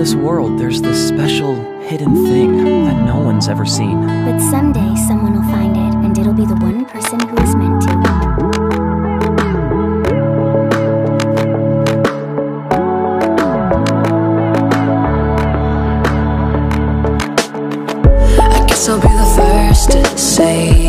this world, there's this special hidden thing that no one's ever seen. But someday someone will find it, and it'll be the one person who is meant to. I guess I'll be the first to say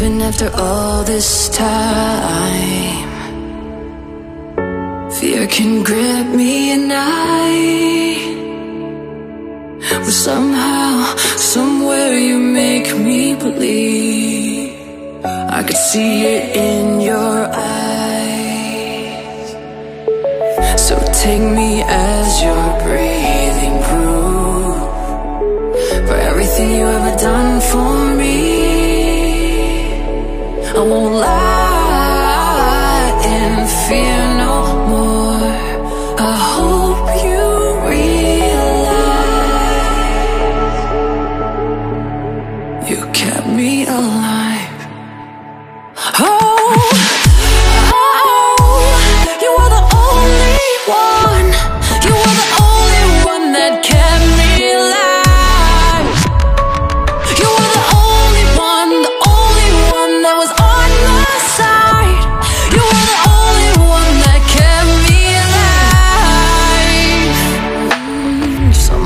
Even after all this time Fear can grip me and I But somehow, somewhere you make me believe I could see it in I won't lie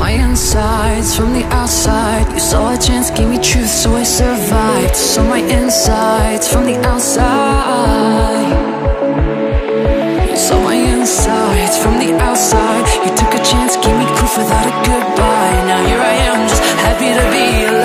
my insides from the outside. You saw a chance, gave me truth, so I survived. Saw my insides from the outside. You saw my insides from the outside. You took a chance, gave me proof without a goodbye. Now here I am, just happy to be alive.